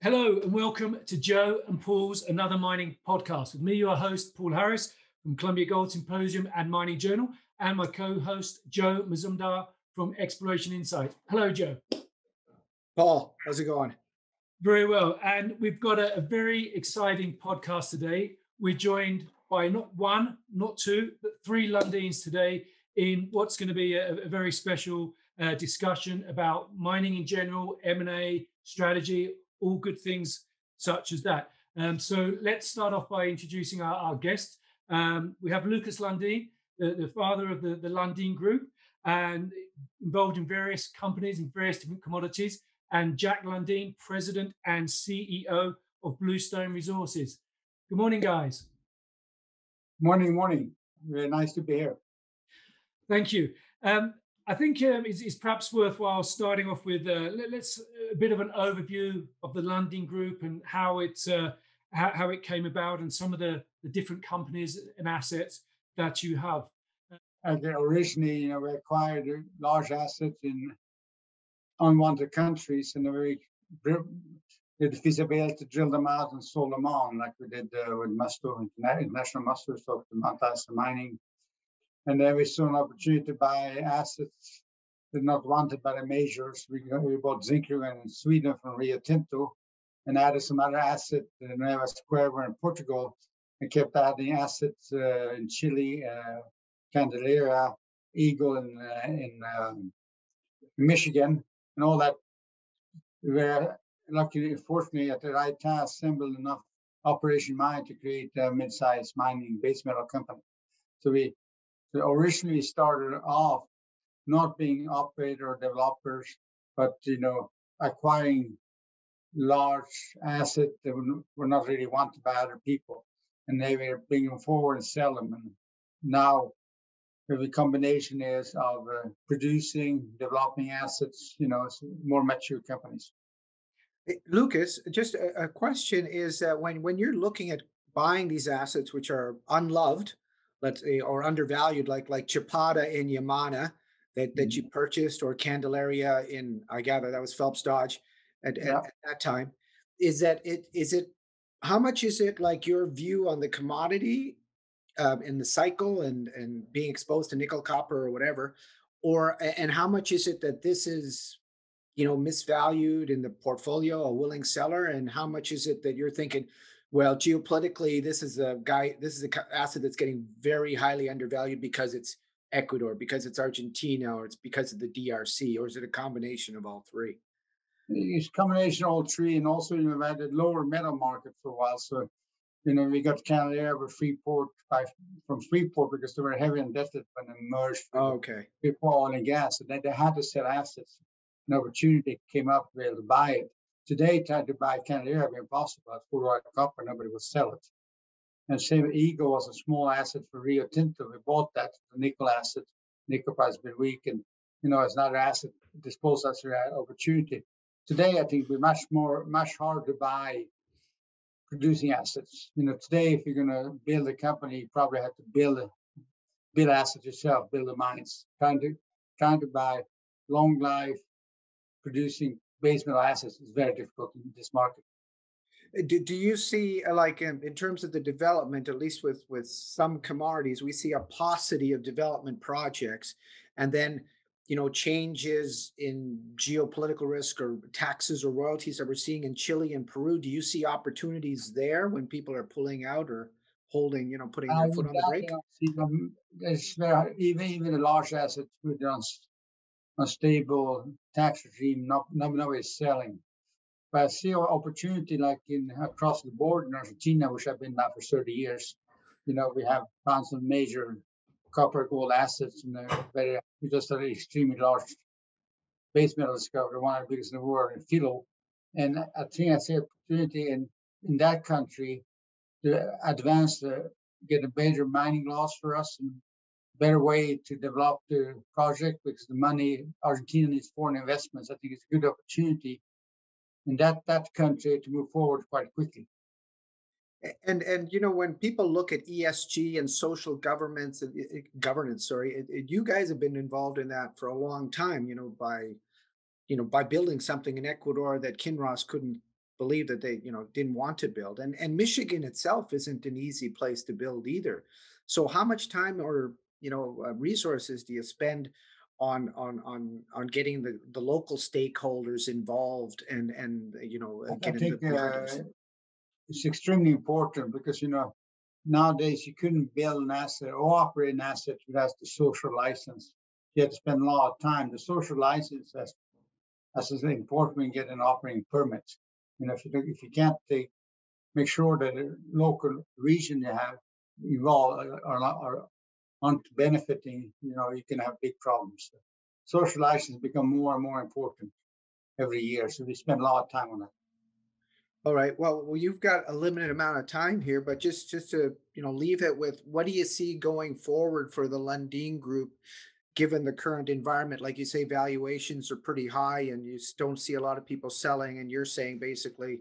Hello and welcome to Joe and Paul's Another Mining Podcast. With me, your host, Paul Harris from Colombia Gold Symposium and Mining Journal, and my co-host, Joe Mazumdar from Exploration Insight. Hello, Joe. Paul, how's it going? Very well. And we've got a, a very exciting podcast today. We're joined by not one, not two, but three Lundins today in what's going to be a, a very special uh, discussion about mining in general, M&A, strategy, all good things such as that. Um, so let's start off by introducing our, our guest. Um, we have Lukas Lundin, the, the father of the, the Lundin Group, and involved in various companies and various different commodities, and Jack Lundin, president and CEO of Bluestone Resources. Good morning, guys. Morning, morning. Very nice to be here. Thank you. Um, I think um, it's, it's, perhaps worthwhile starting off with uh, let, us bit of an overview of the Lundin Group and how it uh, how, how, it came about and some of the, the different companies and assets that you have. And originally, you know, we acquired large assets in unwanted countries, and we did feasibility to drill them out and sold them on, like we did uh, with Musto International Musto, so Mount Isa Mining and then we saw an opportunity to buy assets that not wanted by the majors. We, we bought Zinkgruvan in Sweden from Rio Tinto and added some other assets in Neves-Corvo in Portugal and kept adding assets uh, in Chile, uh, Candelaria, Eagle in, uh, in um, Michigan, and all that. We were luckily, fortunately, at the right time, assembled enough operation mine to create a mid-sized mining base metal company. So we so originally started off not being operator or developers, but you know acquiring large assets that were not really wanted by other people, and they were bringing them forward and sell them. And now the combination is of uh, producing, developing assets. You know, more mature companies. Lukas, just a, a question is that when when you're looking at buying these assets which are unloved let's say, or undervalued, like like Chapada in Yamana that that you mm-hmm. purchased, or Candelaria in I gather that was Phelps Dodge at, yeah. at, at that time. Is that it? Is it? How much is it like your view on the commodity um, in the cycle and and being exposed to nickel, copper, or whatever, or and how much is it that this is you know misvalued in the portfolio, a willing seller, and how much is it that you're thinking? Well, geopolitically, this is a guy. This is an asset that's getting very highly undervalued because it's Ecuador, because it's Argentina, or it's because of the DRC, or is it a combination of all three? It's a combination of all three, and also you know had a lower metal market for a while. So, you know, we got Canada with Freeport by, from Freeport because they were heavily indebted when they merged. Oh, okay. Before oil and gas, and they, they had to sell assets. An opportunity came up to be able to buy it. Today, trying to buy Canada would be impossible. It's full right copper, nobody will sell it. And same Eagle was a small asset for Rio Tinto. We bought that, the nickel asset. Nickel price has been weak, and you know, it's another asset disposed as an opportunity. Today, I think we're much more, much harder to buy producing assets. You know, today, if you're going to build a company, you probably have to build a build assets yourself, build the mines. Trying to trying to buy long life producing base metal assets is very difficult in this market. Uh, do, do you see uh, like in, in terms of the development, at least with with some commodities, we see a paucity of development projects, and then you know changes in geopolitical risk or taxes or royalties that we're seeing in Chile and Peru. Do you see opportunities there when people are pulling out or holding, you know, putting their foot on the brake? See them, even even the large assets with a stable tax regime, not, nobody is selling. But I see an opportunity like in across the board in Argentina, which I've been there for 30 years. You know, we have found some major copper gold assets in and very we just had an extremely large base metal discovery, one of the biggest in the world in Filo. And I think I see opportunity in, in that country to advance the get a major mining loss for us and better way to develop the project because the money Argentina needs foreign investments. I think it's a good opportunity in that that country to move forward quite quickly. And and you know when people look at ESG and social governments and governance, sorry, it, it, you guys have been involved in that for a long time. You know by you know by building something in Ecuador that Kinross couldn't believe that they you know didn't want to build and and michigan itself isn't an easy place to build either so how much time or you know uh, resources do you spend on on on on getting the the local stakeholders involved and and you know uh, I think uh, it's extremely important because you know nowadays you couldn't build an asset or operate an asset without the social license. You had to spend a lot of time. The social license that's that's important when you get an operating permit. You know, if you if you can't take make sure that the local region you have involved are, are, are aren't benefiting, you know, you can have big problems. Social license become more and more important every year. So we spend a lot of time on that. All right. Well, well, you've got a limited amount of time here, but just just to you know leave it with what do you see going forward for the Lundin Group, given the current environment? Like you say, valuations are pretty high, and you don't see a lot of people selling. And you're saying basically,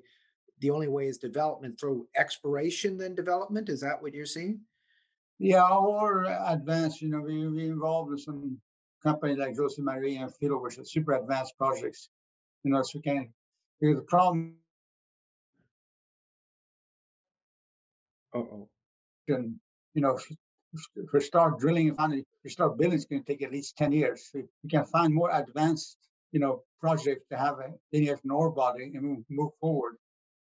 the only way is development through exploration than development. Is that what you're seeing? Yeah, or advanced. You know, we we involved with some company like Josemaria and Filo, which are super advanced projects. You know, so we can. The problem oh And, you know, if we start drilling and finally for start building, it's going to take at least 10 years. So you can find more advanced, you know, projects to have a linear ore body and move, move forward.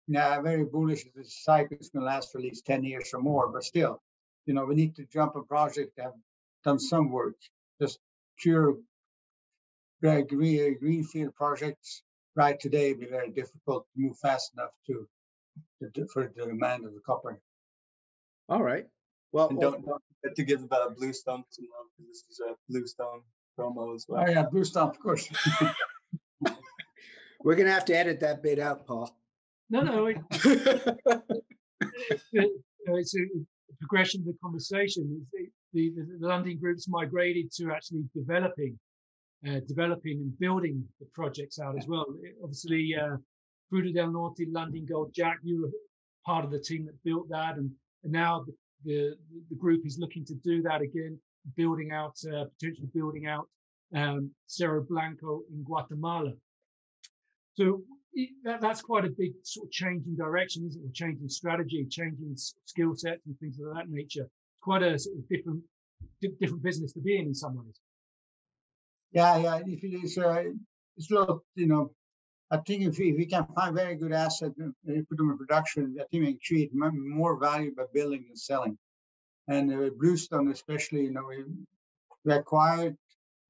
Now, I'm very bullish that this cycle is going to last for at least 10 years or more, but still, you know, we need to jump a project that have done some work. Just pure green, greenfield projects right today be very difficult to move fast enough to, to for the demand of the copper. All right. Well, and don't, don't forget to give about Bluestone some love because this is a Bluestone promo as well. Oh yeah, Bluestone, of course. We're gonna have to edit that bit out, Paul. No, no. It, it's a progression of the conversation. The, the, the Lundin Group's migrated to actually developing, uh, developing and building the projects out as well. Obviously, uh, Fruta del Norte, Lundin Gold, Jack, you were part of the team that built that, and and now the, the, the group is looking to do that again, building out, uh, potentially building out um, Cerro Blanco in Guatemala. So that, that's quite a big sort of change in direction, isn't it? Changing strategy, changing skill sets and things of that nature. Quite a sort of different, different business to be in in some ways. Yeah, yeah. If it is, uh, it's a lot, you know, I think if we, if we can find very good assets and put them in production, I think we can create more value by building and selling. And uh, Bluestone, especially, you know, we, we acquired,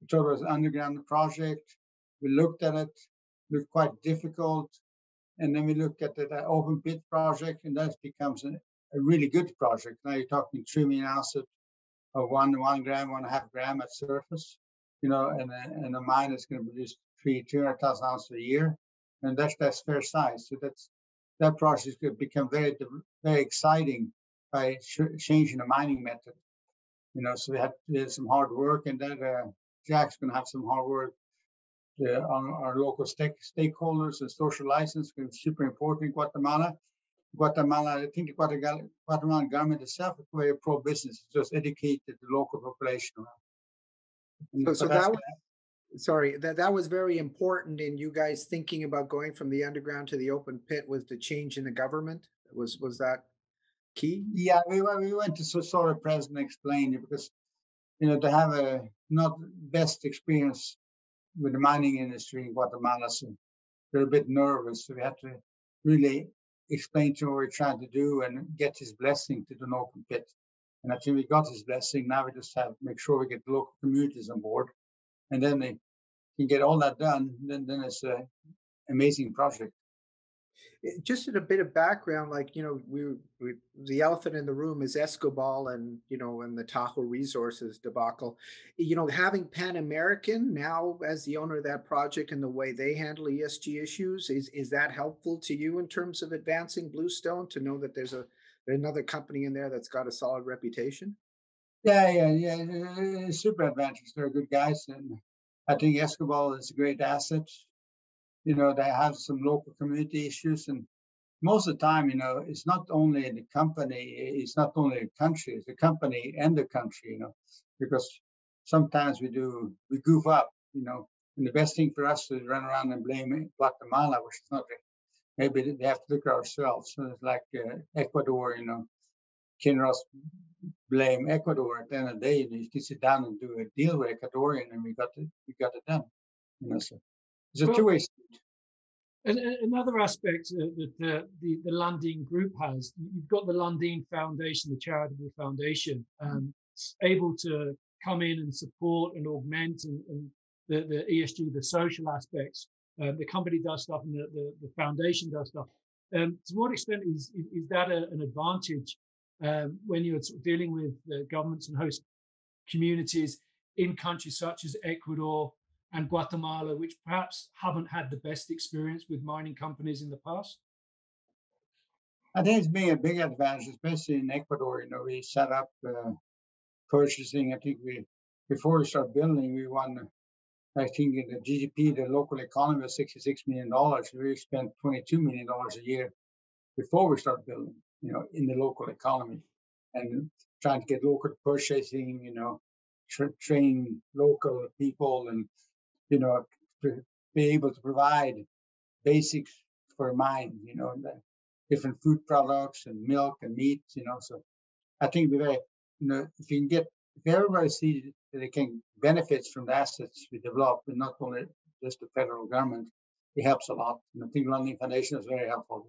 it was underground project. We looked at it, looked quite difficult. And then we look at the, the open pit project, and that becomes a, a, really good project. Now you're talking 3 million ounces of one, one gram, one and a half gram at surface, you know, and, and a mine is going to produce three, 200,000 ounces a year and that's that's fair size. So that's that process could become very very exciting by changing the mining method. You know, so we had to do some hard work, and then uh, Jack's going to have some hard work uh, on our local stake, stakeholders and social license is super important in Guatemala. Guatemala, I think the Guatemalan government itself is very pro-business, just educate the local population. So, so that, sorry that that was very important in you guys thinking about going from the underground to the open pit was the change in the government was was that key yeah we, we went to sort of president explain it because you know to have a not best experience with the mining industry in guatemala so they're a bit nervous. So we had to really explain to him what we're trying to do and get his blessing to do an open pit. And i think we got his blessing now we just have to make sure we get the local communities on board. And then they can get all that done, then then it's an amazing project. Eh, just a bit of background, like you know, we, we the elephant in the room is Escobal and you know, and the Tahoe Resources debacle. You know, having Pan American now as the owner of that project and the way they handle ESG issues is is that helpful to you in terms of advancing Bluestone to know that there's a another company in there that's got a solid reputation? Yeah, yeah, yeah. Eh, eh, eh, super advantage. They're good guys, and I think Escobal is a great asset. You know, they have some local community issues, and most of the time, you know, it's not only the company, it's not only the country, it's the company and the country. You know, because sometimes we do we goof up. You know, and the best thing for us is run around and blame Guatemala, which is not maybe they have to look at ourselves. So it's like uh, Ecuador, you know, Kinross blame Ecuador. At the end of the day, you, know, you can sit down and do a deal with Ecuadorian, and we got it, we got it done. You know, so it's a two-way street. And another aspect uh, that the, the, the Lundin Group has, you've got the Lundin Foundation, the charitable foundation, um, s- able to come in and support and augment and, and the, the ESG, the social aspects. Uh, the company does stuff and the, the, the foundation does stuff. Um, to what extent is, is, is that a, an advantage um, when you're sort of dealing with uh, governments and host communities in countries such as Ecuador, and Guatemala, which perhaps haven't had the best experience with mining companies in the past? I think it's been a big advantage, especially in Ecuador. You know, we set up uh, purchasing. I think we before we start building, we won. I think in the GDP, the local economy was sixty-six million dollars. We spent twenty-two million dollars a year before we start building. You know, in the local economy, and trying to get local purchasing. You know, tra- train local people, and you know, to be able to provide basics for mine. You know, different food products and milk and meat, you know. So I think very, you know, if you can get, if everybody sees that they can benefits from the assets we develop, and not only just the federal government, it helps a lot. And I think Lundin Foundation is very helpful.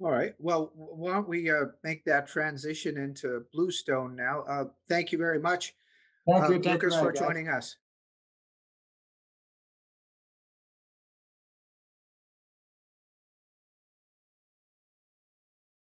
All right. Well, why don't we uh, make that transition into Bluestone now? Uh, thank you very much, Thank uh, you, Lukas, for joining us.